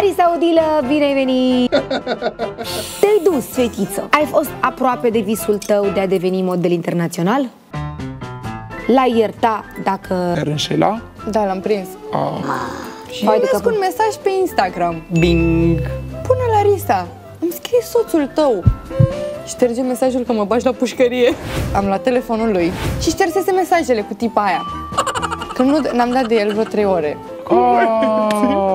Larisa Odilă, bine ai venit! Te-ai dus, fetiță! Ai fost aproape de visul tău de a deveni model internațional? L-ai ierta dacă... Te-ar înșela? Da, l-am prins. Ah. Și Hai de primesc capul. un mesaj pe Instagram. Bing! Bună, Larisa! Îmi scrie soțul tău. Șterge mesajul că mă bagi la pușcărie. Am luat telefonul lui și ștersese mesajele cu tipa aia. Că nu n-am dat de el vreo trei ore. Ah.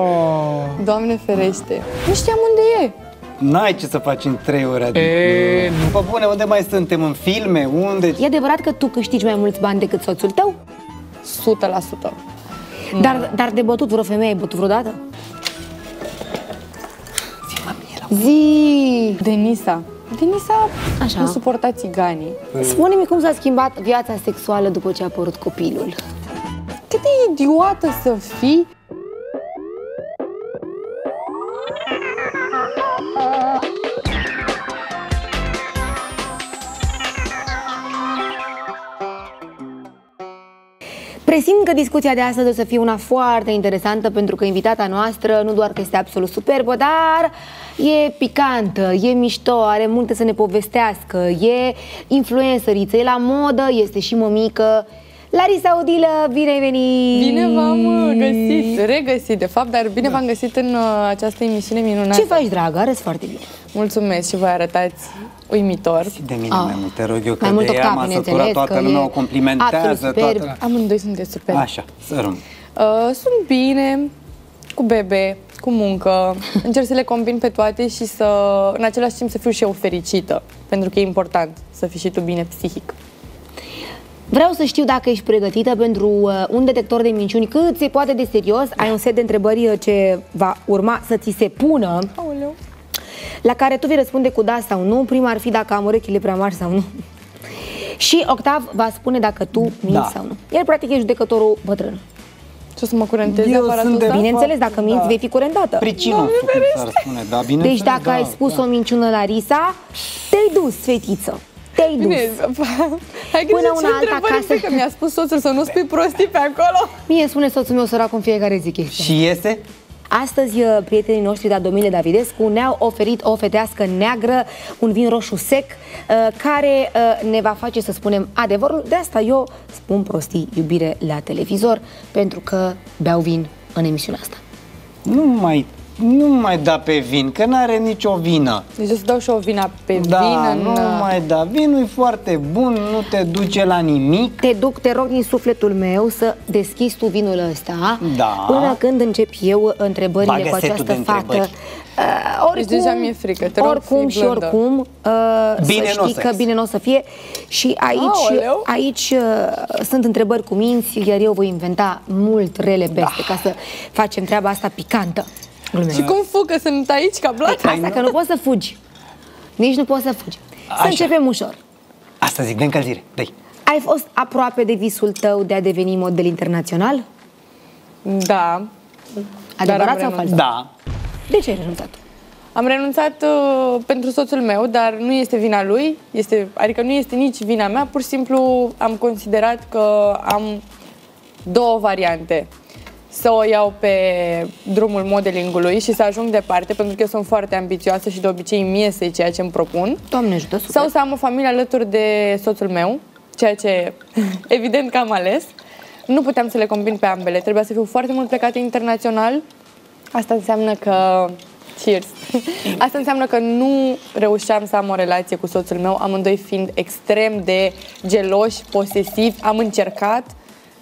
Doamne ferește. Nu știam unde e. N-ai ce să faci în trei ore. adică- E, nu. Pă bune, unde mai suntem? În filme? Unde? E adevărat că tu câștigi mai mulți bani decât soțul tău? 100%. Dar, dar de bătut vreo femeie ai bătut vreodată? Zi! Denisa. Denisa Așa. nu suporta țiganii. Spune-mi cum s-a schimbat viața sexuală după ce a apărut copilul. Cât de idiotă să fii Presimt că discuția de astăzi o să fie una foarte interesantă pentru că invitata noastră nu doar că este absolut superbă, dar e picantă, e mișto, are multe să ne povestească, e influențăriță, e la modă, este și mămică. Larisa Odilă, bine ai venit! Bine v-am uh, găsit, regăsit de fapt, dar bine v-am găsit în uh, această emisiune minunată. Ce faci, dragă? Arăți foarte bine. Mulțumesc și voi arătați uimitor. De mine Ah. mai mult, te rog eu, că Mai mult de ea octave, m-a bineînțeles, săturat, toată că lumea e o complimentează, absolut toată... superb. Amândoi sunteți super. Așa, să răm. Uh, sunt bine, cu bebe, cu muncă. Încerc să le combin pe toate și să, în același timp, să fiu și eu fericită. Pentru că e important să fii și tu bine psihic. Vreau să știu dacă ești pregătită pentru uh, un detector de minciuni cât se poate de serios. Ai un set de întrebări uh, ce va urma să ți se pună, Aoleu. la care tu vei răspunde cu da sau nu. Prima ar fi dacă am urechile prea mari sau nu. Și Octav va spune dacă tu minți Da. sau nu. El practic e judecătorul bătrân. Ce o să mă curenteze Eu aparatul sunt de ăsta? Bineînțeles, dacă minți, Da. vei fi curentată. Pricinosul, cum s-ar spune, da, bine Deci dacă ai spus o minciună la Risa, te-ai dus, fetiță. Te-ai dus. Bine, hai grijă Până ce una alta întrebări acasă. zic, că mi-a spus soțul să nu spui prostii pe acolo. Mie spune soțul meu sărac în fiecare zi chestia. Și iese? Astăzi, uh, prietenii noștri de la Domile Davidescu ne-au oferit o fetească neagră, un vin roșu sec, uh, care uh, ne va face să spunem adevărul. De asta eu spun prostii iubire la televizor, pentru că beau vin în emisiunea asta. Nu mai, nu mai da pe vin, că n-are nicio vină. Deci o să dau și o vina pe Da, vin în... nu mai da. Vinul e foarte bun, nu te duce la nimic. Te duc, te rog din sufletul meu să deschizi tu vinul ăsta Da. până când încep eu întrebările Bagă cu setul această de fată. întrebări. Uh, oricum, Deci deja mi-e frică, te rog, oricum fii și blândă. oricum uh, Bine să n-o știi să că iasă. bine nu o să fie și aici, Aoleu. aici uh, sunt întrebări cu minți, iar eu voi inventa mult rele peste ca să facem treaba asta picantă. Glumesc. Și cum fug că sunt aici ca blat? Asta că nu poți să fugi. Nici nu poți să fugi. Să Așa. începem ușor. Asta zic, de încălzire. dă Ai fost aproape de visul tău de a deveni model internațional? Da. Adevărat am sau renunțat. fals? Da. De ce ai renunțat? Am renunțat uh, pentru soțul meu, dar nu este vina lui, este, adică nu este nici vina mea, pur și simplu am considerat că am două variante. Să o iau pe drumul modelingului și să ajung departe, pentru că eu sunt foarte ambițioasă și de obicei mie este ceea ce îmi propun. Doamne ajută, super. Sau să am o familie alături de soțul meu, ceea ce evident că am ales. Nu puteam să le combin pe ambele, trebuia să fiu foarte mult plecată internațional. Asta înseamnă că... Cheers! Asta înseamnă că nu reușeam să am o relație cu soțul meu, amândoi fiind extrem de geloși, posesivi. Am încercat,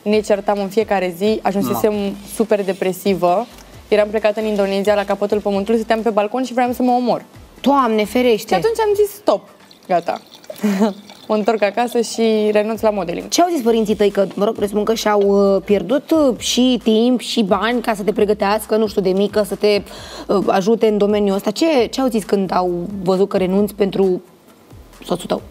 ne certam în fiecare zi, ajunsesem super depresivă. Eram plecată în Indonezia, la capătul pământului, stăteam pe balcon și vreau să mă omor. Doamne, ferește! Și atunci am zis stop, gata. mă întorc acasă și renunț la modeling. Ce au zis părinții tăi? Că, mă rog, presupun că și-au uh, pierdut uh, și timp și bani ca să te pregătească, nu știu, de mică, să te uh, ajute în domeniul ăsta. Ce, ce au zis când au văzut că renunți pentru soțul tău?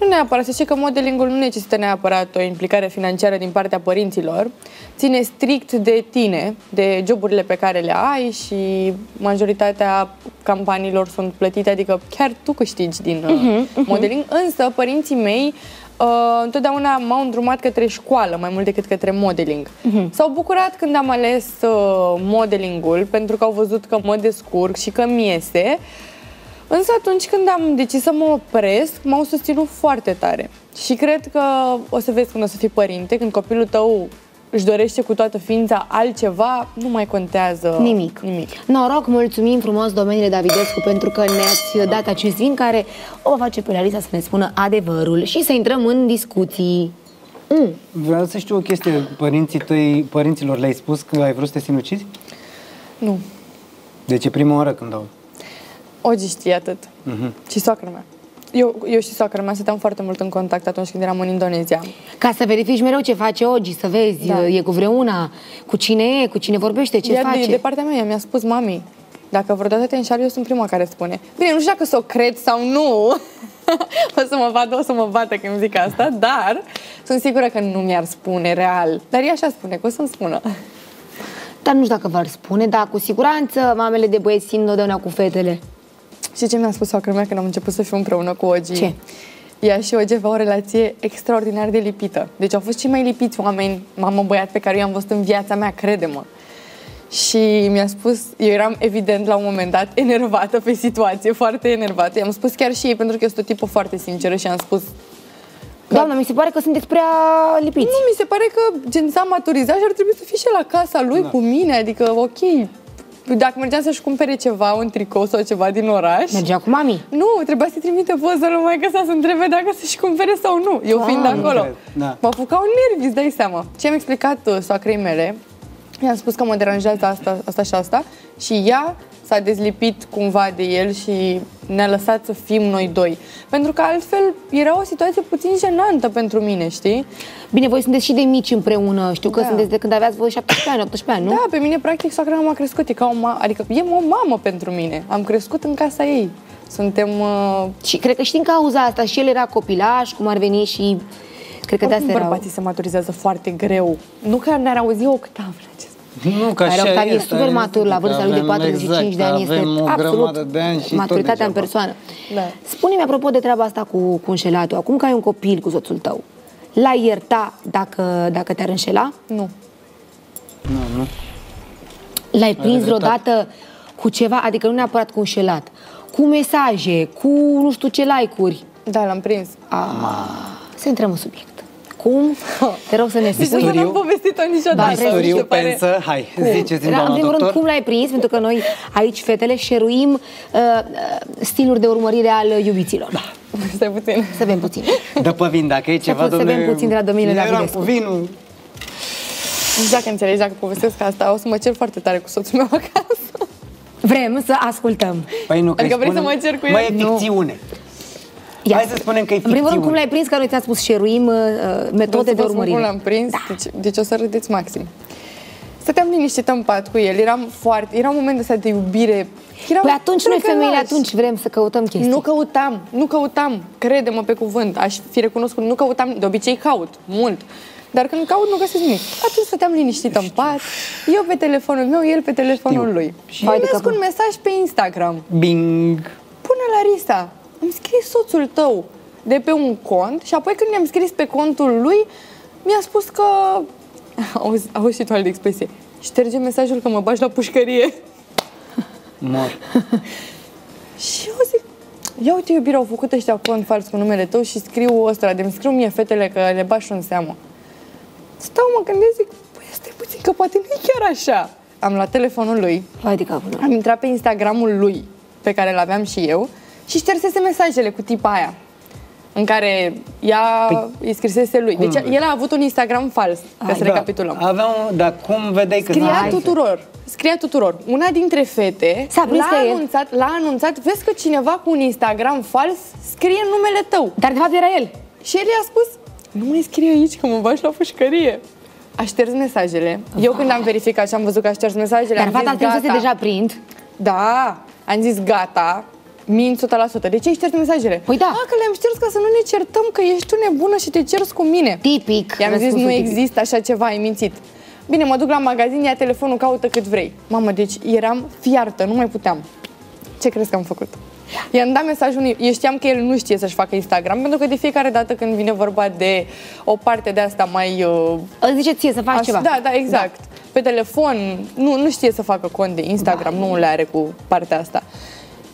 Nu neapărat, să știi că modelingul nu necesită neapărat o implicare financiară din partea părinților. Ține strict de tine, de joburile pe care le ai și majoritatea campaniilor sunt plătite, adică chiar tu câștigi din uh, modeling. Însă părinții mei uh, întotdeauna m-au îndrumat către școală mai mult decât către modeling. S-au bucurat când am ales uh, modelingul pentru că au văzut că mă descurc și că mi iese. Însă atunci când am decis să mă opresc, m-au susținut foarte tare. Și cred că o să vezi când o să fii părinte, când copilul tău își dorește cu toată ființa altceva, nu mai contează Nimic. nimic. Noroc, mulțumim frumos, domeniile Davidescu, pentru că ne-ați dat acest vin care o va face pe Larisa să ne spună adevărul și să intrăm în discuții. Mm. Vreau să știu o chestie. Părinții tăi, părinților le-ai spus că ai vrut să te sinucizi? Nu. Deci e prima oară când au. Ogi știe atât. Mhm. Și soacra mea. Eu, eu și soacra mea stăteam foarte mult în contact atunci când eram în Indonezia. Ca să verifici mereu ce face Ogi, să vezi, Da. e cu vreuna, cu cine e, cu cine vorbește, ce Ea face. De, de partea mea, ea mi-a spus, mami, dacă vreodată te înșali, eu sunt prima care spune. Bine, nu știu dacă să o cred sau nu, o să mă vadă, o să mă bată când zic asta, dar sunt sigură că nu mi-ar spune real. Dar ea așa spune, că o să-mi spună. Dar nu știu dacă v-ar spune, dar cu siguranță mamele de băieți simt întotdeauna cu fetele. Și ce mi-a spus soacra mea când am început să fiu împreună cu Ogi? Ce? Ea și Ogi aveau o relație extraordinar de lipită. Deci au fost cei mai lipiți oameni, mamă băiat pe care i-am văzut în viața mea, crede-mă. Și mi-a spus, eu eram evident la un moment dat enervată pe situație, foarte enervată. I-am spus chiar și ei, pentru că eu sunt o tipă foarte sinceră și am spus Doamna, mi se pare că sunteți prea lipiți. nu, mi se pare că gen s-a maturizat și ar trebui să fie și la casa lui Da. cu mine, adică ok. Dacă mergeam să-și cumpere ceva, un tricou sau ceva din oraș, Mergea cu mami. nu, trebuia să trimite poză lui maică sa să întrebe dacă să-și cumpere sau nu. Eu fiind Ah, acolo. cred, da. Mă apucau nervi, îți dai seama. Ce am explicat uh, soacrei mele, i-am spus că mă deranjează asta, asta și asta și ea s-a dezlipit cumva de el și ne-a lăsat să fim noi doi. Pentru că altfel era o situație puțin jenantă pentru mine, știi? Bine, voi sunteți și de mici împreună. Știu că Da. sunteți de când aveați voi 17 ani, 18 ani, nu? Da, pe mine practic soacra mea m-a crescut, e ca o ma- adică e o mamă pentru mine. Am crescut în casa ei. Suntem uh, Și cred că și din cauza asta și el era copilaș, cum ar veni și... Cred că de Oricum asta erau... bărbații se maturizează foarte greu. Nu că ne-ar auzi octavele acestea. Nu, că Care așa Octav e este, super are- matur la vârsta lui de avem 45 de ani, este avem o absolut grămadă de ani și tot maturitatea în degeaba. persoană. Da. Spune-mi apropo de treaba asta cu, cu înșelatul, acum că ai un copil cu soțul tău, l-ai ierta dacă, dacă te-ar înșela? Nu. Nu, nu. L-ai prins dreptate. vreodată cu ceva, adică nu neapărat cu înșelat, cu mesaje, cu nu știu ce like-uri? Da, l-am prins. A, să intrăm în subiect. Cum? Te rog să ne Deci nu spui. n-am povestit-o niciodată. Da, mi se Istoriu, pare. pensă, hai, ziceți-mi, În doamna primul rând, doctor. cum l-ai prins? Pentru că noi aici, fetele, șeruim uh, uh, stiluri de urmărire al iubiților. Da. Stai puțin. Să vedem puțin. Dă pe vin, dacă e ceva, să domnule... bem puțin de la domnile eu eram Davidescu. cu vinul. Nu știu dacă înțelegi, dacă povestesc asta, o să mă cer foarte tare cu soțul meu acasă. Vrem să ascultăm. Păi nu, că Adică îi vrei să spunem- mă cer cu el? Mă, e Nu. Ficțiune. Ia Hai să spunem că e În primul rând, ficțiune. cum l-ai prins? Că noi ți-am spus șeruim uh, metode Vreau să de vă spun urmărire. cum l-am prins, deci, deci o să râdeți maxim. Stăteam liniștită în pat cu el, eram foarte, era un moment ăsta de iubire. Eram Păi atunci noi trecălaș. femeile atunci vrem să căutăm chestii. Nu căutam, nu căutam, crede-mă pe cuvânt, aș fi recunoscut, nu căutam, de obicei caut, mult. Dar când caut nu găsesc nimic. Atunci stăteam liniștită în pat, eu pe telefonul meu, el pe telefonul Știu. lui. Și- Și Hai de primesc capul. un mesaj pe Instagram. Bing. Bună, Larisa, îmi scrie soțul tău de pe un cont și apoi când i-am scris pe contul lui, mi-a spus că... Auzi, auzi și tu de expresie. Șterge mesajul că mă bagi la pușcărie. Mor. Și eu zic, ia uite iubire, au făcut ăștia cont fals cu numele tău și scriu ăsta, de-mi scriu mie fetele că le bași în seamă. Stau, mă gândesc, zic, păi stai puțin, că poate nu e chiar așa. Am luat telefonul lui, Hai de capul. am intrat pe Instagramul lui, pe care l-aveam și eu, și ștersese mesajele cu tipa aia, în care ea îi scrisese lui. Deci vezi? el a avut un Instagram fals, ca să recapitulăm. Avea un, dar cum vedeai că... Scria Hai. tuturor, scria tuturor. Una dintre fete S-a prins l-a că e. anunțat, l-a anunțat, vezi că cineva cu un Instagram fals scrie numele tău. Dar de fapt era el. Și el i-a spus, nu mai scrie aici că mă bagi la pușcărie. A șters mesajele. Eu când am verificat și am văzut că a șters mesajele, Dar am fata zis, ajunsese gata. deja prind. Da, am zis gata, mint 100%. De ce ai șters mesajele? Păi da. A, că le-am șters ca să nu ne certăm că ești tu nebună și te cerți cu mine. Tipic. I-am zis, răspunsul nu tipic. există așa ceva, ai mințit. Bine, mă duc la magazin, ia telefonul, caută cât vrei. Mamă, deci eram fiartă, nu mai puteam. Ce crezi că am făcut? I-am dat mesajul unui... Eu știam că el nu știe să-și facă Instagram, pentru că de fiecare dată când vine vorba de o parte de asta mai... Uh, Îți zice ție să faci Aș- ceva. Da, da, exact. Da. Pe telefon, nu, nu știe să facă cont de Instagram, da. nu le are cu partea asta.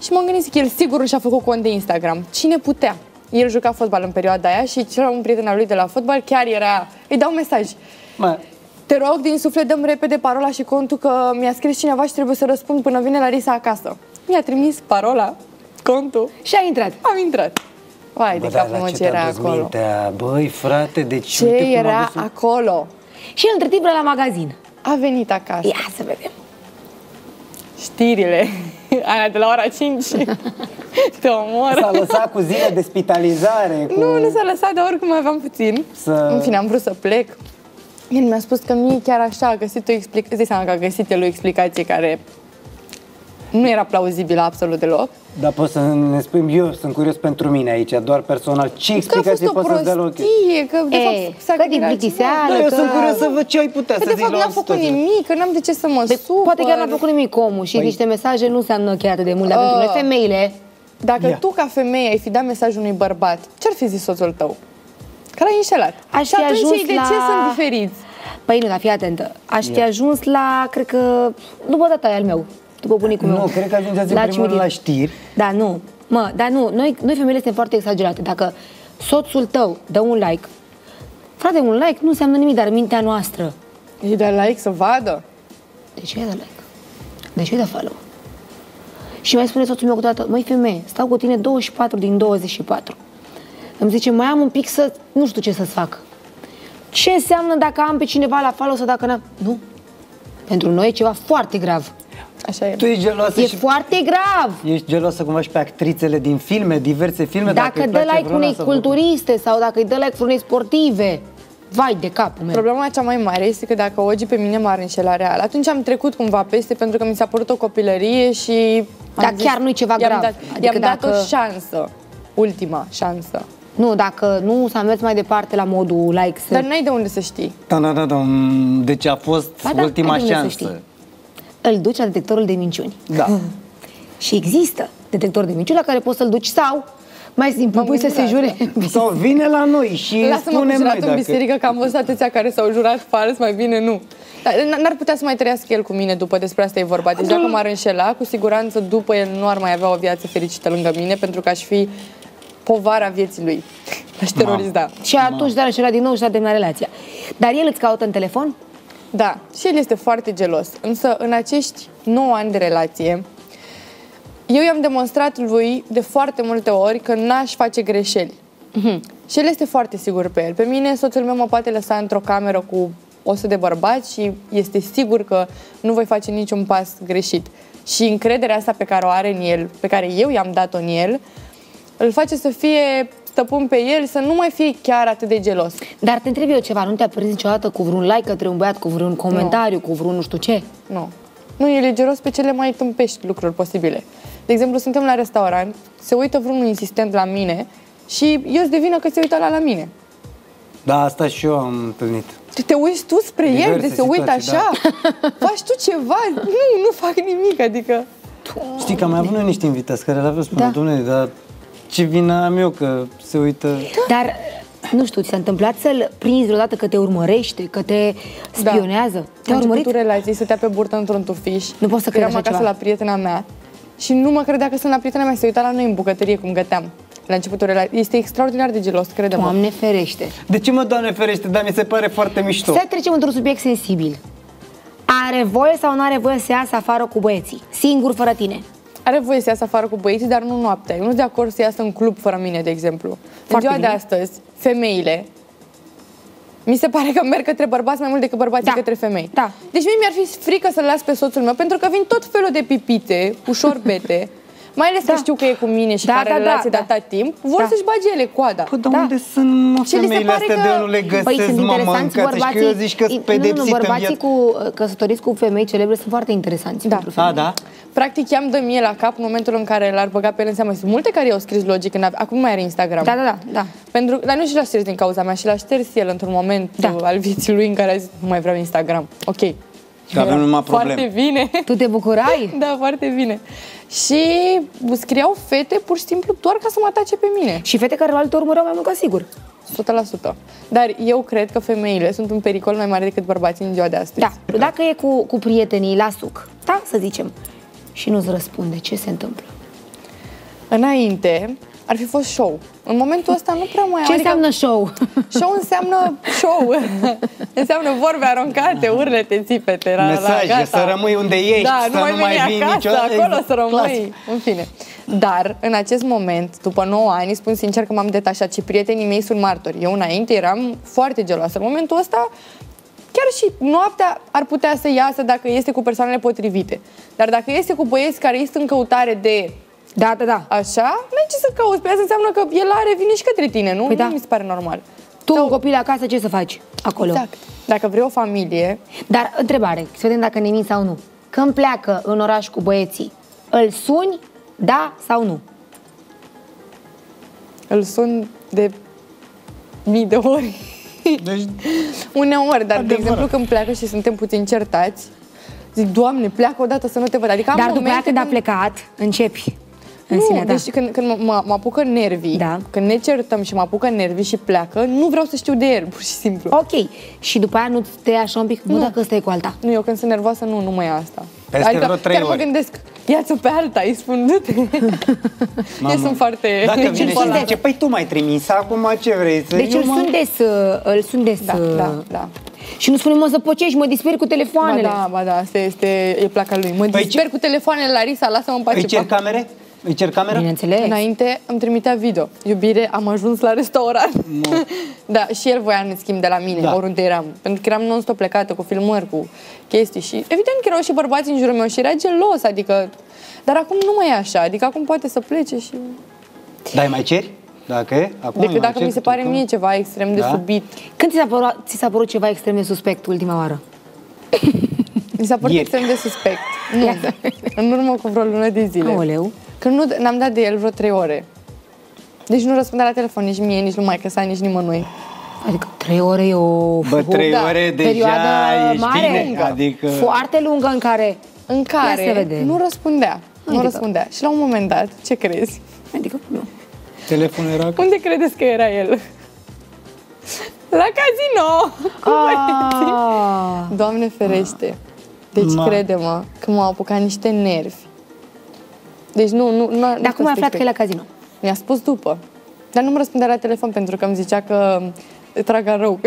Și m-am gândit că el sigur nu și-a făcut cont de Instagram. Cine putea? El juca fotbal în perioada aia și cel un prieten al lui de la fotbal chiar era... Îi dau mesaj. Mă, Te rog, din suflet, dăm repede parola și contul că mi-a scris cineva și trebuie să răspund până vine Larisa acasă. Mi-a trimis parola, contul, Și a intrat. am intrat. Vai de bă, dar capul la meu ce ce te-a era dus acolo. mintea? Băi, frate, deci Ce uite cum a era dus- acolo? Și el între timp era la magazin. A venit acasă. Ia să vedem. știrile. Ana, de la ora 5 te omor. S-a lăsat cu zile de spitalizare. Cu... Nu, nu s-a lăsat, dar oricum mai aveam puțin. Să- În fine, am vrut să plec. El mi-a spus că nu e chiar așa, a găsit o explicație, îți dai seama că a găsit el o explicație care nu era plauzibilă absolut deloc. Dar poți să ne spui, eu sunt curios pentru mine aici, doar personal, ce Că a explicații fost o poți să-ți dea la ochi? prostie, că de E, fapt s-a că din gândit la plictiseală, Da, eu că- sunt curios să văd ce ai putea Că să de zici fapt la n-am o făcut situație. nimic, că n-am de ce să mă De, supăr. poate chiar n-a făcut nimic omul și Păi- niște mesaje nu înseamnă chiar atât de mult, dar pentru noi Ah. femeile, Dacă Ia. tu, ca femeie, ai fi dat mesajul unui bărbat, ce-ar fi zis soțul tău? Că l-ai înșelat. Aș și fi atunci ajuns ei de la- ce sunt diferiți? păi nu, dar fii atentă, aș fi Ia. ajuns la, cred că, după tata al meu, după bunicul meu. Nu, cred că ajungeați în primul cimitir. rând la știri. Da, nu. Mă, dar nu, noi, noi femeile suntem foarte exagerate. Dacă soțul tău dă un like, frate, un like nu înseamnă nimic, dar mintea noastră. Îi dă like să vadă? De ce ai de like? De ce ai de follow? Și mai spune soțul meu câteodată, măi femeie, stau cu tine 24 din 24. Îmi zice, mai am un pic să, nu știu ce să-ți fac. Ce înseamnă dacă am pe cineva la follow sau dacă n-am? Nu. Pentru noi e ceva foarte grav. Așa e. Tu ești geloasă E și foarte grav. ești geloasă cumva și pe actrițele din filme, diverse filme, Dacă îți dă place like vreuna unei să vă- culturiste sau dacă îi dă like unei sportive, vai de capul meu. Problema cea mai mare este că dacă Ogi pe mine m-ar înșela real, atunci am trecut cumva peste pentru că mi s-a părut o copilărie și... am Dar chiar nu-i ceva i-am grav. Dat, Adică i-am dat dacă- o șansă. Ultima șansă. Nu, dacă nu s-a mers mai departe la modul like să... Dar n-ai de unde să știi. Da, da, da, da. mm, Deci a fost Ba da, ultima ai de unde să șansă. Știi. Îl duci la detectorul de minciuni. Da. Și există detector de minciuni la care poți să-l duci sau mai simplu M-am pui să se gândit jure. Sau vine la noi și Lasă-mă cu spunem noi juratul în dacă... biserică că am văzut atâția care s-au jurat fals, mai bine nu. Dar n- N-ar putea să mai trăiască el cu mine după despre asta e vorba. Deci dacă m-ar înșela, cu siguranță după el nu ar mai avea o viață fericită lângă mine pentru că aș fi povara vieții lui. Aș teroriza. și atunci dar și din nou și a terminat relația. Dar el îți caută în telefon? Da, și el este foarte gelos. Însă, în acești 9 ani de relație, eu i-am demonstrat lui de foarte multe ori că n-aș face greșeli. Și el este foarte sigur pe el. Pe mine, soțul meu mă poate lăsa într-o cameră cu 100 de bărbați și este sigur că nu voi face niciun pas greșit. Și încrederea asta pe care o are în el, pe care eu i-am dat-o în el, îl face să fie stăpân pe el, să nu mai fie chiar atât de gelos. Dar te întreb eu ceva, nu te-a prins niciodată cu vreun like către un băiat, cu vreun comentariu, cu vreun nu știu ce? Nu. Nu, el e gelos pe cele mai tâmpești lucruri posibile. De exemplu, suntem la restaurant, se uită vreunul insistent la mine și eu îți devină că se uită la la mine. Da, asta și eu am întâlnit. Tu te uiți tu spre el, Diverse de se uită situații, așa? Faci tu ceva? Nu, nu fac nimic, adică... Știi că am mai avut noi niște invitați care la fel spun, Da. domnule, dar ce vină am eu că se uită... Dar, nu știu, ți s-a întâmplat să-l prinzi vreodată că te urmărește, că te spionează? Te-a Am urmărit? început relații, stătea pe burtă într-un tufiș. Nu pot să cred Eram așa acasă ceva. la prietena mea și nu mă credea că sunt la prietena mea, se uita la noi în bucătărie cum găteam. La începutul relației. Este extraordinar de gelos, crede-mă. Doamne ferește. De ce mă, Doamne ferește, dar mi se pare foarte mișto. Să trecem într-un subiect sensibil. Are voie sau nu are voie să iasă afară cu băieții? Singur, fără tine? Are voie să iasă afară cu băieții, dar nu noaptea. Eu nu sunt de acord să iasă în club fără mine, de exemplu. în Foarte ziua bine. de astăzi, femeile, mi se pare că merg către bărbați mai mult decât bărbații Da. către femei. Da. Deci mie mi-ar fi frică să-l las pe soțul meu, pentru că vin tot felul de pipite, ușor bete, mai ales că Da. știu că e cu mine și Da, care da, da, relație de da. atâta timp, vor Da. să-și bage ele coada. Păi, dar Da. unde sunt mă, Ce li se femeile pare astea că- de eu nu le găsesc, Păi sunt mă, mă, interesanți încați și că eu zici că nu, sunt nu, nu, pedepsit în bărbații viață. cu uh, căsătoriți cu femei celebre sunt foarte interesanți Da. pentru femei. A, da? Practic, i-am dă mie la cap în momentul în care l-ar băga pe el în seamă. Sunt multe care i-au scris logic, când ave- acum nu mai are Instagram. Da, da, da, da. Pentru, dar nu și l-a șters din cauza mea și l-a șters el într-un moment Da. uh, al vieții lui în care a zis nu mai vreau Instagram. Ok. Că avem numai Foarte probleme. bine. Tu te bucurai? Da, foarte bine. Și scriau fete pur și simplu doar ca să mă atace pe mine. Și fete care la te urmăreau mai mult ca sigur. 100%. Dar eu cred că femeile sunt un pericol mai mare decât bărbații în ziua de astăzi. Da, dacă e cu, cu prietenii la suc, da, să zicem, și nu-ți răspunde, ce se întâmplă? Înainte ar fi fost show. În momentul ăsta nu prea mai Ce adică înseamnă show? Show înseamnă show. înseamnă vorbe aruncate, urlete, țipete. La, Mesaje, la, gata. să rămâi unde ești, da, să nu mai nu mai veni vii acasă, niciodată. acolo Exact, să rămâi. clasic. În fine. Dar, în acest moment, după 9 ani, spun sincer că m-am detașat și prietenii mei sunt martori. Eu înainte eram foarte geloasă. În momentul ăsta, chiar și noaptea ar putea să iasă dacă este cu persoanele potrivite. Dar dacă este cu băieți care este în căutare de Da, da, da. așa, n-ai ce să cauți. Pe asta înseamnă că el are, vine și către tine, nu? Păi da. Nu mi se pare normal. Tu, Sau- un copil acasă, ce să faci acolo? Exact. Dacă vrei o familie, Dar, întrebare, să vedem dacă ne mint sau nu. Când pleacă în oraș cu băieții, îl suni, da sau nu? îl sun de mii de ori. Deci, Uneori, dar, de Adevărat. exemplu, când pleacă și suntem puțin certați, zic, Doamne, pleacă odată să nu te văd. Adică am Dar după aia momente când a când- plecat, începi în nu, sinea ta. deci când, când mă, mă apucă nervii, Da. când ne certăm și mă apucă nervii și pleacă, nu vreau să știu de el, pur și simplu. Ok. Și după aia nu te ia așa un pic, bă, dacă ăsta e cu alta. Nu, eu când sunt nervoasă, nu, nu mă ia asta. Peste adică vreo trei chiar mă ori. gândesc, ia-ți-o pe alta, îi spun, du-te. Eu sunt foarte... Dacă vine și polară. zice, păi tu mai trimis, acum ce vrei să... Deci Eu îl mă- sunt des, uh, îl sunt des. Da, uh, da, da. Și nu spune, mă, să pocești, mă disperi cu Ba telefoanele. da, ba da, asta este, e placa lui. Mă Păi disper ce- cu telefoanele, Larisa, lasă-mă în pace. Îi cer pa. camere? Îi cer camera? Bineînțeles. Înainte îmi trimitea video. Iubire, am ajuns la restaurant. da, și el voia în schimb de la mine, Da. oriunde eram. Pentru că eram non-stop plecată cu filmări, cu chestii și evident că erau și bărbați în jurul meu și era gelos, adică... Dar acum nu mai e așa, adică acum poate să plece și... Da, îi mai ceri? Dacă e? Acum îi Decât mai dacă ceri mi se tu pare că- mie ceva extrem de Da? subit. Când ți s-a, părut, ți s-a părut ceva extrem de suspect ultima oară? Mi s-a părut Ieri. extrem de suspect. Nu, în urmă cu vreo lună de zile. Aoleu. Când nu, n-am dat de el vreo trei ore. Deci nu răspundea la telefon nici mie, nici lui maică sa, nici nimănui. Adică trei ore e o... Bă, trei Da, ore deja perioadă ești mare, bine, adică... Foarte lungă în care... În să care vedem. nu răspundea. Nu Adică- răspundea. Și la un moment dat, ce crezi? Adică, nu. Telefonul era... Unde credeți că era el? La casino! Ah, Doamne ferește! Deci Ma. crede-mă că m-au apucat niște nervi. Deci nu, nu, nu dar cum ai aflat că e la casino? Mi-a spus după. Dar nu-mi răspundea la telefon pentru că îmi zicea că îi trag rău.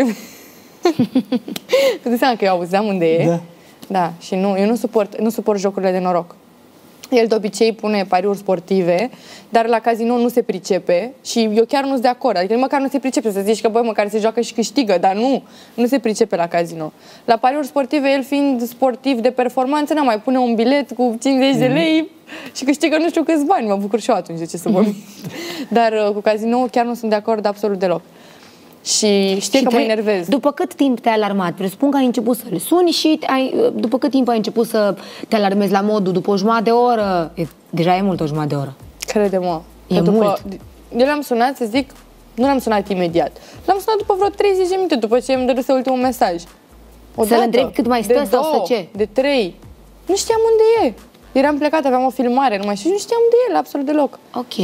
Îți dai seama că eu auzeam unde e. Da. Da, și nu, eu nu suport, nu suport jocurile de noroc. El de obicei pune pariuri sportive, dar la casino nu se pricepe și eu chiar nu sunt de acord. Adică nici măcar nu se pricepe să zici că, băi, măcar se joacă și câștigă, dar nu, nu se pricepe la casino. La pariuri sportive, el fiind sportiv de performanță, n mai pune un bilet cu 50 de lei și câștigă nu știu câți bani. Mă bucur și eu atunci, de ce să vă mint. Dar uh, cu casino chiar nu sunt de acord absolut deloc. Și știe Și că mă tre- enervez. După cât timp te-ai alarmat? Presupun că ai început să le suni și ai, după cât timp ai început să te alarmezi la modul? După o jumătate de oră? E, deja e mult o jumătate de oră. Crede-mă. E că mult. Eu l-am sunat să zic, nu l-am sunat imediat. L-am sunat după vreo 30 de minute, după ce îmi dăduse ultimul mesaj. Să-l întrebi cât mai stă de sau să două, ce? De trei. Nu știam unde e. Eram plecat, aveam o filmare, nu mai știu, și nu știam unde e el, absolut deloc. Ok.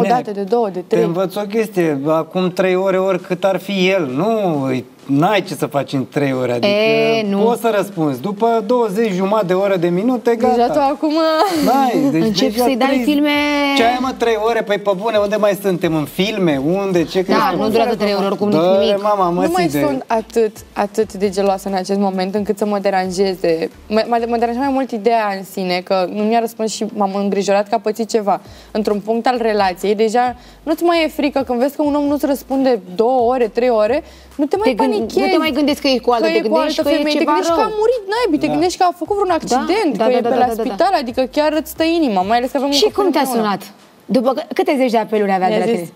O dată, de două, de Te trei. învăț o chestie, acum trei ore oricât ar fi el, nu, n-ai ce să faci în trei ore, adică E, nu. poți să răspunzi, după 20 jumătate de ore de minute, gata. Deja tu acum... N-ai, deci Începi deja să-i dai trei- filme- Ce ai mă trei ore? Păi pe bune, unde mai suntem? În filme? Unde? Ce crezi Da, tu? nu durează trei ore oricum nici Dă, nimic. mama, mă nu mai de... sunt atât, atât de geloasă în acest moment încât să mă deranjeze. Mă, mă, mă deranja mai mult ideea în sine că nu mi-a răspuns și m-am îngrijorat că a pățit ceva. Într-un punct al relației, deja nu-ți mai e frică când vezi că un om nu-ți răspunde două ore, trei ore, nu te mai Te gând- panichezi. nu te mai gândești că e cu altă, că te e cu gândești altă că e femeie, te ceva gândești că a rău. murit naibii, te gândești că a făcut vreun accident, da, că da, e da, pe da, la da, da. spital, adică chiar îți stă inima, mai ales că avem un Și copil cum te-a împreună. sunat? După că- câte zeci de apeluri avea de Mi-a la zis, tine?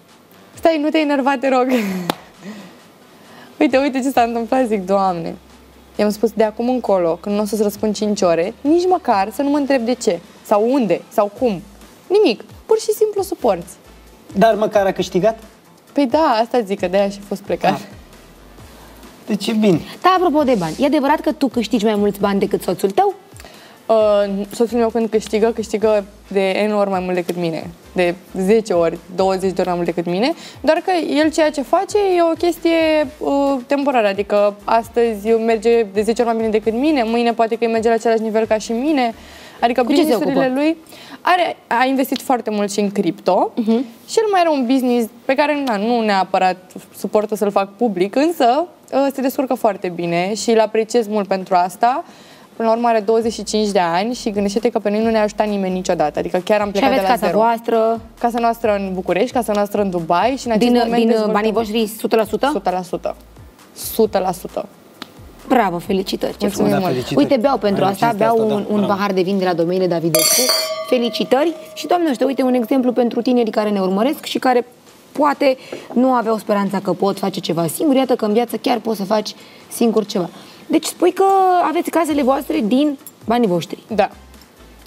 stai, nu te enerva, te rog. uite, uite ce s-a întâmplat, zic, Doamne. I-am spus, de acum încolo, când nu o să-ți răspund 5 ore, nici măcar să nu mă întreb de ce, sau unde, sau cum. Nimic, pur și simplu suporți. Dar măcar a câștigat? Păi da, asta zic, că de-aia și fost plecat. Deci e bine. Da, apropo de bani, e adevărat că tu câștigi mai mulți bani decât soțul tău? Uh, soțul meu când câștigă, câștigă de N ori mai mult decât mine. De 10 ori, 20 de ori mai mult decât mine. Doar că el ceea ce face e o chestie uh, temporară. Adică astăzi merge de 10 ori mai bine decât mine, mâine poate că îi merge la același nivel ca și mine. Adică Cu ce se businessurile ocupă? lui are, a investit foarte mult și în cripto Mhm. și el mai are un business pe care na, nu neapărat suportă să-l fac public, însă uh, se descurcă foarte bine și îl apreciez mult pentru asta. Până la urmă are 25 de ani și gândește-te că pe noi nu ne-a ajutat nimeni niciodată. Adică chiar am Și plecat aveți de la casa zero. voastră Casa noastră în București, casa noastră în Dubai și în acest din, moment din uh, dezvoltăm- banii voștri 100%? 100%. 100%. Bravo, felicitări! Ce Mulțumim frumos. mult. felicitări. Uite, beau pentru Ai asta, cinstea beau asta, un, da, un bravo. pahar de vin de la domeniile Davidescu. Felicitări și, doamne ăștia, uite un exemplu pentru tinerii care ne urmăresc și care poate nu aveau speranța că pot face ceva singur. Iată că în viață chiar poți să faci singur ceva. Deci spui că aveți casele voastre din banii voștri. Da.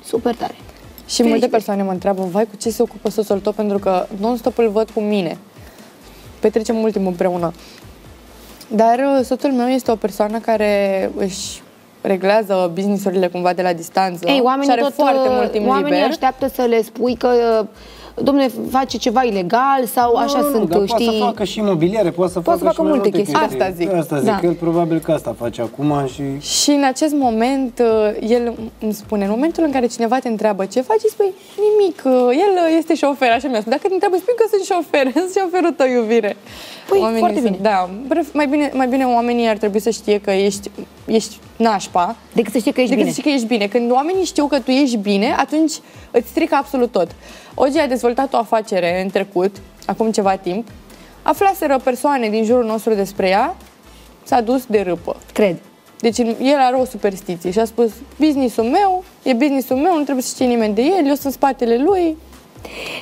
Super tare. Și multe Felicitări. persoane mă întreabă, vai, cu ce se ocupă soțul tău? Pentru că non-stop îl văd cu mine. Petrecem mult timp împreună. Dar uh, soțul meu este o persoană care își reglează businessurile cumva de la distanță Ei, și oamenii are tot, foarte uh, mult timp oamenii liber. așteaptă să le spui că domne, face ceva ilegal sau așa nu, nu, sunt, dar știi? poate să facă și imobiliare, poate să Poate să facă facă și mai multe chestii. Asta zic. Asta zic, Da. el probabil că asta face acum și... Și în acest moment, uh, el îmi spune, în momentul în care cineva te întreabă ce faci, îi spui nimic, uh, el uh, este șofer, așa mi-a spus. Dacă te întreabă, spui că sunt șofer, sunt șoferul tău, iubire. Păi, Oamenii foarte sunt- bine. Da, pref- mai bine, mai bine oamenii ar trebui să știe că ești, ești nașpa, Decât să știi că ești decât bine. să știi că ești bine. Când oamenii știu că tu ești bine, atunci îți strică absolut tot. Ogi a dezvoltat o afacere în trecut, acum ceva timp, aflaseră persoane din jurul nostru despre ea, s-a dus de râpă. Cred. Deci el are o superstiție și a spus, businessul meu, e businessul meu, nu trebuie să știe nimeni de el, eu sunt în spatele lui.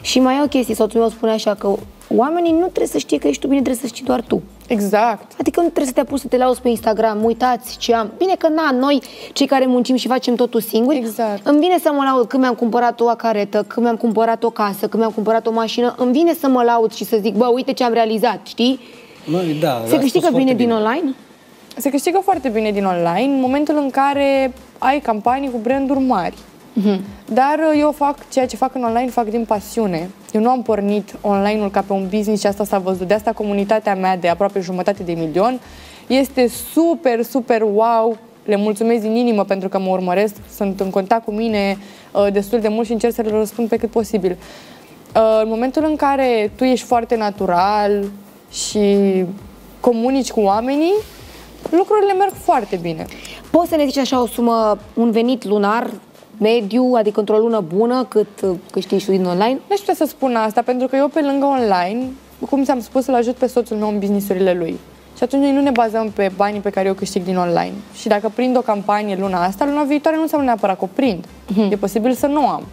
Și mai e o chestie, soțul meu spune așa că oamenii nu trebuie să știe că ești tu bine, trebuie să știi doar tu. Exact. Adică nu trebuie să te apuci să te lauzi pe Instagram, uitați ce am. Bine că na, noi, cei care muncim și facem totul singuri, Exact. îmi vine să mă laud când mi-am cumpărat o caretă, când mi-am cumpărat o casă, când mi-am cumpărat o mașină, îmi vine să mă laud și să zic, bă, uite ce am realizat, știi? Noi, da, Se a câștigă spus bine foarte din online? Se câștigă foarte bine din online în momentul în care ai campanii cu branduri mari. Dar uh, eu fac ceea ce fac în online, fac din pasiune. Eu nu am pornit online-ul ca pe un business și asta s-a văzut. De asta comunitatea mea de aproape jumătate de milion este super, super wow. Le mulțumesc din inimă pentru că mă urmăresc, sunt în contact cu mine uh, destul de mult și încerc să le răspund pe cât posibil. Uh, În momentul în care tu ești foarte natural și comunici cu oamenii, lucrurile merg foarte bine. Poți să ne zici așa o sumă, un venit lunar mediu, adică într-o lună bună, cât uh, câștigi tu din online? Nu știu să spun asta, pentru că eu pe lângă online, cum ți-am spus, îl ajut pe soțul meu în businessurile lui. Și atunci noi nu ne bazăm pe banii pe care eu câștig din online. Și dacă prind o campanie luna asta, luna viitoare nu înseamnă neapărat că o prind. E posibil să nu am.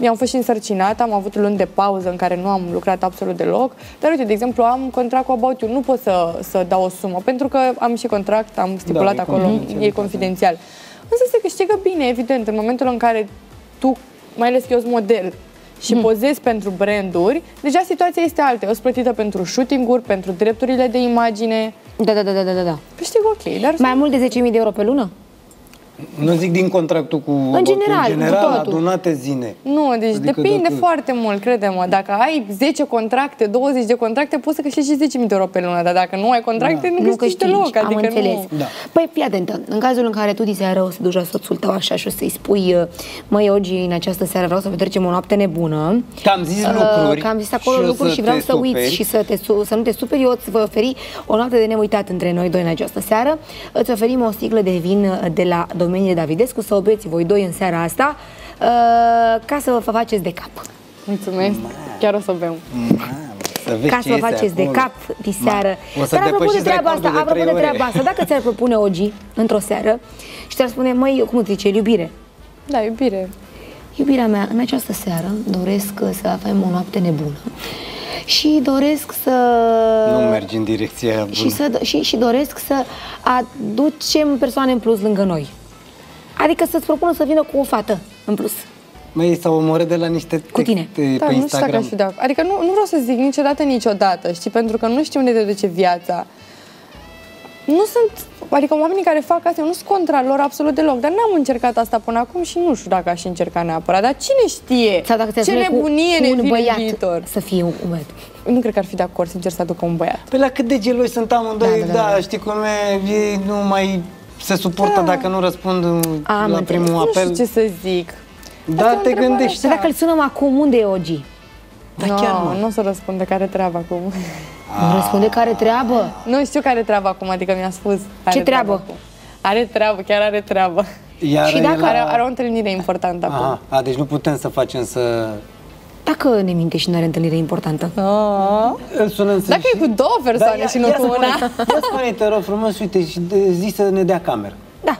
Eu am fost și însărcinată, am avut luni de pauză în care nu am lucrat absolut deloc. Dar uite, de exemplu, am contract cu About You, nu pot să, să dau o sumă, pentru că am și contract, am stipulat e acolo, confidențial. e confidențial. Însă se câștigă bine, evident, în momentul în care tu, mai ales că eu sunt model, și pozezi pentru branduri, deja situația este altă. Eu sunt plătită pentru shooting-uri, pentru drepturile de imagine. Da, da, da, da, da, da. Câștig ok, dar Mai mult de 10.000 de euro pe lună? Nu zic din contractul cu... În general, în cu general totul. adunate zine. Nu, deci Adică depinde dacă- foarte mult, crede-mă. Dacă ai 10 contracte, 20 de contracte, poți să câștigi și 10.000 de euro pe lună, dar dacă nu ai contracte, nu, nu câștigi câștigi, deloc. am Adică înțeles. nu... Da. Păi fii atentă, în cazul în care tu diseară o să duci la soțul tău așa și o să-i spui uh, măi, Ogi, în această seară vreau să petrecem o noapte nebună. Că am zis Uh, lucruri Că am zis acolo și o lucruri să și vreau te să uiți superi. și să, te, su- să nu te superi. Eu îți voi oferi o noapte de neuitat între noi doi în această seară. Îți oferim o sticlă de vin uh, de la domeniile Davidescu să o beți voi doi în seara asta uh, ca să vă faceți de cap. Mulțumesc, chiar o să bem. Mamă, să vezi ca ce să vă iese faceți de acolo. cap diseară. Ma, O să Dar apropo de depășiți treaba asta, recordul de apropo de trei ore. treaba asta, dacă ți-ar propune Ogi într-o seară și ți-ar spune, măi, cum îți zice, iubire, Da, iubire. Iubirea mea, în această seară doresc uh, să avem o noapte nebună și doresc să... Nu mergi în direcția aia și, bună. să, și, și doresc să aducem persoane în plus lângă noi. Adică să-ți propună să vină cu o fată în plus. Măi, s-au omorât de la niște Cu tine. texte Da, pe nu știu dacă Instagram. aș fi de acord. Adică nu, nu vreau să zic niciodată, niciodată, știi? Pentru că nu știu unde te duce viața. nu sunt, adică oamenii care fac asta, eu nu sunt contra lor absolut deloc, dar n-am încercat asta până acum și nu știu dacă aș încerca neapărat, dar cine știe Sau dacă ți ce nebunie cu, ne cu un vine băiat în viitor. să fie un băiat. Nu cred că ar fi de acord, sincer, să aducă un băiat. Pe la cât de geloși sunt amândoi, Da, da, da, da, da, da. știi cum e, ei nu mai se suportă Da. dacă nu răspund Am la înțeles. primul Nu apel. știu ce să zic. Dar Asta e o te întrebare gândești. Să dacă îl sunăm acum, unde e Ogi? Da, no, chiar mă. nu o să răspunde care treaba acum. Nu răspunde care treabă. nu știu care treaba acum, adică mi-a spus. Are Ce treabă? acum. Are treabă, chiar are treabă. Iar Și el dacă la- Are, are o întâlnire importantă acum. Aha, a, deci nu putem să facem să... Dacă ne minte și nu are întâlnire importantă. Ah. Îl sunăm să Dacă e cu două persoane ia- și nu ia cu spune- una. Ia spune, te rog frumos, uite, și de- zi să ne dea cameră. Da.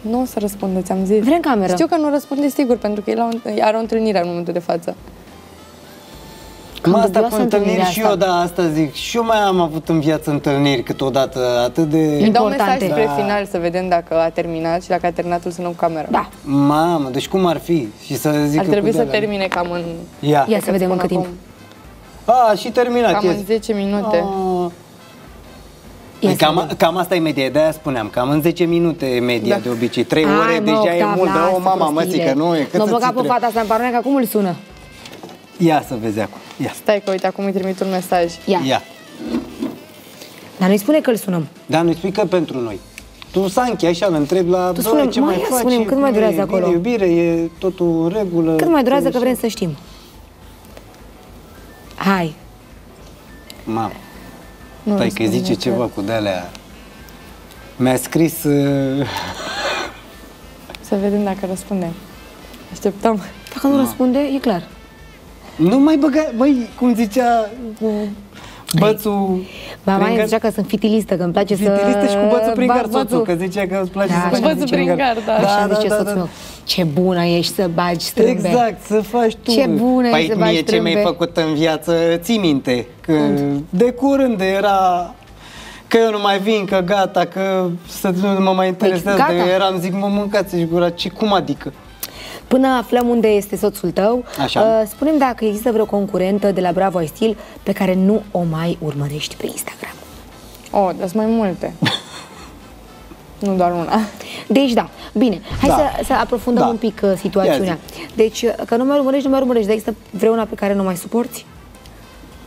Nu o să răspunde, ți-am zis. Vrem cameră. Știu că nu răspunde sigur, pentru că el a o- are o întâlnire în momentul de față. Cam Mă, asta dubioasă cu întâlniri întâlnirea și asta. eu, da, asta zic. Și eu mai am avut în viață întâlniri câteodată atât de... Îi dau un mesaj Importante. spre Da. final să vedem dacă a terminat și dacă a terminat îl sunăm cu camera. Da. Mamă, deci cum ar fi? Și să zic Ar că trebui cu să de-alea. termine cam în, Ia. Ia să vedem în spun cât timp. acum, A, și terminat. cam ia în zi. 10 minute. A. Ia Păi să cam, vedem. cam asta e media, de-aia spuneam, cam în 10 minute e media Da. de obicei. 3 Hai, ore mă, deja e Octav, mult, dar o lasă mama mă prostiile. că nu e, cât Nu să băga ți pe trebuie? fata asta în paranoia, că acum îl sună. Ia să vezi acum, ia. Stai că uite, acum îi trimit un mesaj. Ia. Ia. Dar nu-i spune că îl sunăm. Dar nu spui că pentru noi. Tu, Sanchi, așa, îl întrebi la Tu "Bă, spune-mi, ce mai mai ia, faci, spune-mi, cât mai e durează bine, acolo? iubire, e totul în regulă. Cât mai durează că Așa. vrem să știm. Hai. Mamă, Nu stai că răspunde, zice nu ceva cu de-alea. Mi-a scris... uh, Să vedem dacă răspunde. Așteptăm. Dacă nu răspunde, e clar. Nu mai băga, băi, cum zicea cu bățul... Mama prin mea gar- zicea că sunt fitilistă, că îmi place să... Fitilistă și cu bățul prin bag gar soțul, bățul. că zicea că îți place Da, să așa bagi bățul zice. prin gar, da. Așa Da, zice da, soțul da. meu. Ce bună ești să bagi strâmbe. Exact, să faci tu. Ce bună e păi să faci mie ce mi-ai strâmbe. făcut în viață, ții minte, că de curând era că eu nu mai vin, că gata, că să nu mă mai interesează, Păi, gata. că eram, zic, mă mâncați-și gura, ce, cum adică? Până aflăm unde este soțul tău, Așa. uh, spune-mi dacă există vreo concurentă de la Bravo ai Stil pe care nu o mai urmărești pe Instagram. Oh, dar sunt mai multe. nu doar una. Deci da, bine, hai Da. să, să aprofundăm Da. un pic uh, situațiunea. Deci, uh, că nu mai urmărești, nu mai urmărești, dar există vreuna pe care nu mai suporți?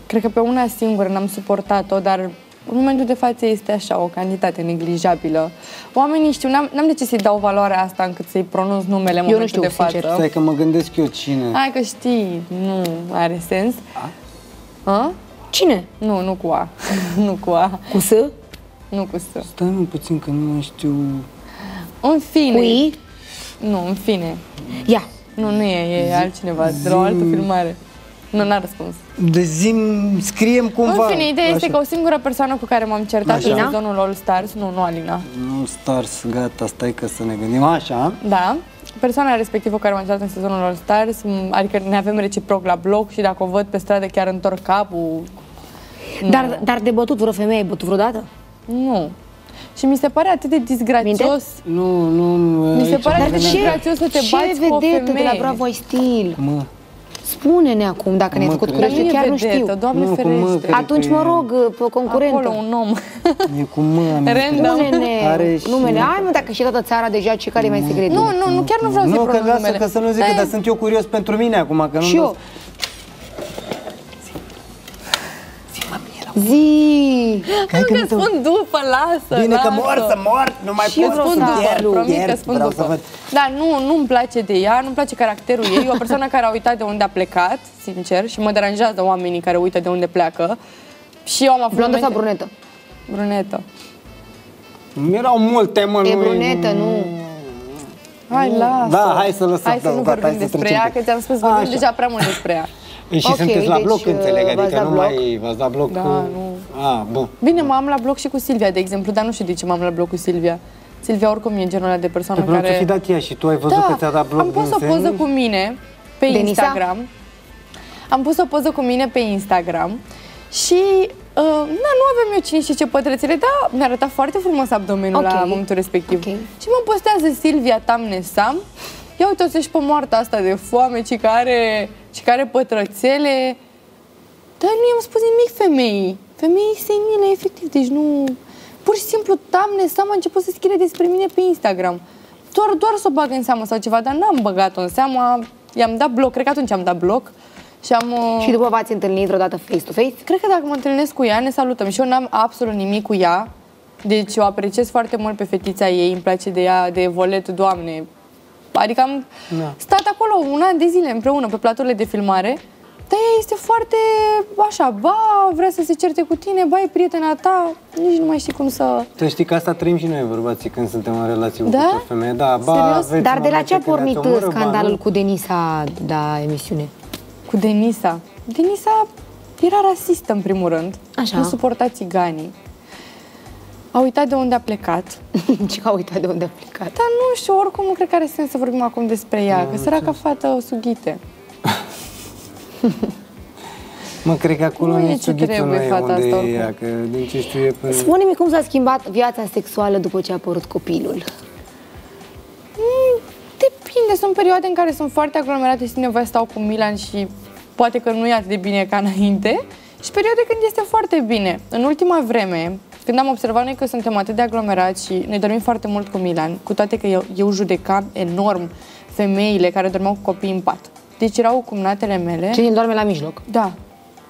Cred că pe una singură n-am suportat-o, dar în momentul de față este așa, o cantitate neglijabilă. Oamenii știu, n-am, n-am de ce să-i dau valoarea asta încât să-i pronunț numele în Eu nu momentul știu, de față. sincer. Stai că mă gândesc eu cine. Hai că știi, nu are sens. A? Cine? Nu, nu cu A. nu cu A. Cu S? Nu cu S. Stai mă puțin că nu mai știu... În fine. Cu I? Nu, în fine. Ia. Nu, nu e, e altcineva, de la o altă filmare. Nu, n-a răspuns. De zim, scriem cumva. În fine, ideea este Așa. că o singură persoană cu care m-am certat Așa. în Alina? sezonul All Stars, nu, nu Alina, Nu stars, gata, stai că să ne gândim. Așa, Da. Persoana respectivă cu care m-am certat în sezonul All Stars, m- adică ne avem reciproc la bloc și dacă o văd pe stradă chiar întorc capul. Dar, dar de bătut vreo femeie ai bătut vreodată? Nu. Și mi se pare atât de disgrațios. nu, nu... Mi se aici pare nu atât de veneam. disgrațios să te ce bați cu o vedetă de la femeie. Bravo ai Stil? Mă, Spune-ne acum dacă ne-ai Mă, făcut cred. Dar curaj, nu eu e chiar nu vedetă, știu. Doamne Nu, cu mă, ferește. cred. Atunci că mă e- rog, pe concurentă. Acolo un om. e cu mă. Random. Spune-ne Are și- numele. Hai mă, dacă și toată țara deja, ce care e mai secret? nu, nu, nu, chiar nu vreau să-i Nu, că pronunț lasă, numele. că să nu zic, Da, dar sunt eu curios pentru mine acum, că nu Zi! Hai că Nu nu că te- spun după, lasă, Bine că lasă. mor să mor, nu mai Și eu pot vreau spun să după, aflu. promit că Iert, spun vreau după. să văd. Da, nu, nu-mi place de ea, nu-mi place caracterul ei. E o persoană care a uitat de unde a plecat, sincer, și mă deranjează oamenii care uită de unde pleacă. Și eu am avut Blondă sau momente- brunetă? Brunetă. Erau multe, mă, E nu brunetă, nu. Hai, lasă. Da, hai să lăsăm, Hai să da, nu gata, hai vorbim să despre trecem ea, pe- că ți-am spus, A, vorbim așa. deja prea mult despre ea. Și Ok, sunteți la deci, bloc, înțeleg, v-ați adică dat nu bloc? mai v-ați dat bloc Da, cu... nu. A, bun. Bine, m-am la bloc și cu Silvia, de exemplu, dar nu știu de ce m-am la bloc cu Silvia. Silvia oricum e genul ăla de persoană Vreau să care... fi dat ea și tu ai văzut că ți-a dat bloc am pus din o poză semn? cu mine pe Denisa? Instagram. Am pus o poză cu mine pe Instagram și uh, na, nu aveam eu cine și ce pătrățele, dar mi-a arătat foarte frumos abdomenul Ok. la momentul respectiv. Ok. Și mă postează Silvia Tamne Sam. Ia uite-o și pe moarta asta de foame, ci care, ci care pătrățele. Dar nu i-am spus nimic femeii. Femeii senile, efectiv, deci nu... pur și simplu tamne Sam a început să scrie despre mine pe Instagram. Doar, doar să o bag în seamă sau ceva, dar n-am băgat-o în seamă. I-am dat bloc, cred că atunci am dat bloc. Și am... uh, Și după v-ați întâlnit vreodată face-to-face? Cred că dacă mă întâlnesc cu ea, ne salutăm. Și eu n-am absolut nimic cu ea. Deci o apreciez foarte mult pe fetița ei, îmi place de ea, de volet, doamne. Adică am Da. stat acolo un an de zile împreună pe platurile de filmare, dar ea este foarte așa, ba, vrea să se certe cu tine, ba, e prietena ta, nici nu mai știi cum să... Tu știi că asta trăim și noi, bărbații, când suntem în relație cu Da? o femeie. Da, ba, Serios? aveți, Dar mă, de la ba, ce a că ne-ați pornit omorât, ba, scandalul nu. cu Denisa la emisiune? Cu Denisa. Denisa era rasistă, în primul rând. Așa. Nu suporta țiganii. A uitat de unde a plecat. Ce a uitat de unde a plecat? Dar nu știu, oricum nu cred că are sens să vorbim acum despre ea, că săraca fată o sughite. Mă, cred că acolo Nu e nici ce sughițul nu trebuie e fata unde asta, e oricum. ea, că din ce știu e până... Spune-mi cum s-a schimbat viața sexuală după ce a apărut copilul. Depinde, sunt perioade în care sunt foarte aglomerate, simt nevoie să stau cu Milan și poate că nu e atât de bine ca înainte și perioade când este foarte bine. În ultima vreme, când am observat noi că suntem atât de aglomerați și noi dormim foarte mult cu Milan, cu toate că eu, eu judecam enorm femeile care dormeau cu copii în pat. Deci erau cumnatele mele. Cine doarme la mijloc? Da,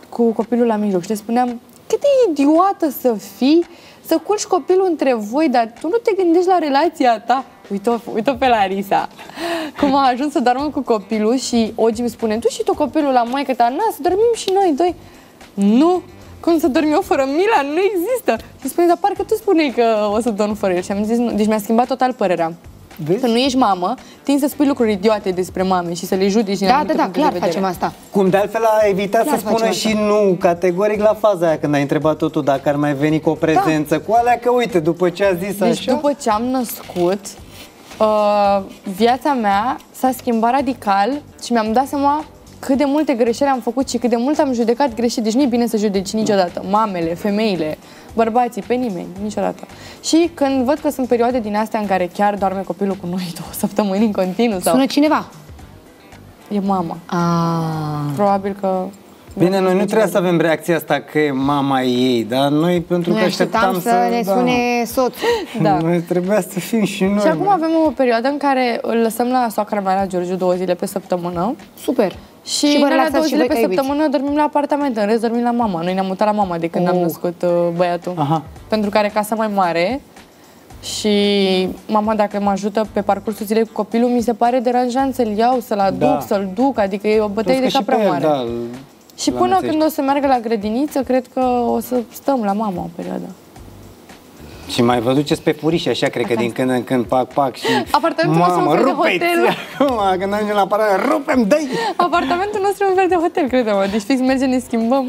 cu copilul la mijloc. Și le spuneam, cât de idiotă să fii, să culci copilul între voi, dar tu nu te gândești la relația ta. Uite-o, uite pe Larisa. Cum a ajuns să doarmă cu copilul și Ogi îmi spune, tu și tu copilul la maică ta, na, să dormim și noi doi. Nu, cum să dorm eu fără Milan? Nu există. Și spune, dar parcă tu spuneai că o să dorm fără el. Și am zis, nu. Deci mi-a schimbat total părerea. Vezi? Că nu ești mamă, tin să spui lucruri idiote despre mame și să le judeci din Da, da, anumite da, puncte clar de vedere. facem asta. Cum de altfel a evitat Clar să spună facem și nu categoric la faza aia când ai întrebat totul dacă ar mai veni cu o prezență cu alea că uite, după ce a zis Deci așa, după ce am născut, uh, viața mea s-a schimbat radical și mi-am dat seama cât de multe greșeli am făcut și cât de mult am judecat greșit. Deci nu e bine să judeci niciodată mamele, femeile, bărbații, pe nimeni, niciodată. Și când văd că sunt perioade din astea în care chiar doarme copilul cu noi două săptămâni în continuu sau Sună cineva. e mama. Ah. Probabil că... Bine, noi nu trebuie să avem reacția asta că e mama ei, dar noi pentru Noi că așteptam așteptam să ne da, sune soțul. Da. Noi trebuia să fim și noi. Și acum avem o perioadă în care îl lăsăm la soacra mea la Giurgiu două zile pe săptămână. Super. Și, Și și vă în alea relaxați două și zile voi pe ca iubiți. săptămână dormim la apartament, în rest dormim la mama. Noi ne-am mutat la mama de când Oh. am născut uh, băiatul. Aha. Pentru că are casa mai mare și mama dacă mă ajută pe parcursul zilei cu copilul, mi se pare deranjant să-l iau, să-l aduc, Da. să-l duc, adică e o bătălie Plus de că cap și pe prea el, mare. da, îl- și îl până amețești. când o să meargă la grădiniță, cred că o să stăm la mama o perioadă. Și mai vă duceți pe furiș, așa, cred că din când în când, pac, pac și... Apartamentul nostru Mamă, e un fel de rupeți! hotel. Acum, când ajungem la parare, rupem, dă Apartamentul nostru e un fel de hotel, credem Deci fix mergem, ne schimbăm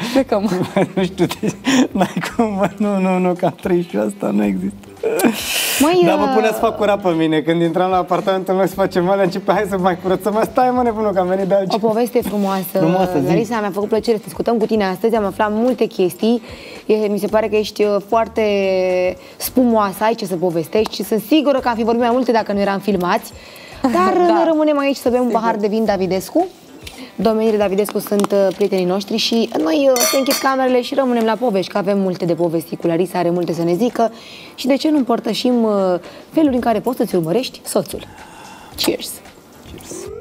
și plecăm. nu știu, deci, n-ai cum, mă, nu, nu, nu, că am trăit și asta, nu există. Măi, Dar mă uh, pune să fac curat pe mine. Când intram la apartamentul meu să facem alea, începe, hai să mai curățăm. Mă, Stai mă nebunul că am venit de O altceva. poveste frumoasă. Frumoasă, zi. Larisa, mi-a făcut plăcere să discutăm cu tine astăzi. Am aflat multe chestii. E, mi se pare că ești uh, foarte spumoasă, ai ce să povestești și sunt sigură că am fi vorbit mai multe dacă nu eram filmați. Dar da. noi rămânem aici să bem un pahar de vin Davidescu. Domeniile Davidescu sunt uh, prietenii noștri și noi uh, se închid camerele și rămânem la povești, că avem multe de povesti cu Larisa, are multe să ne zică și de ce nu împărtășim uh, felul în care poți să-ți urmărești soțul. Cheers! Cheers.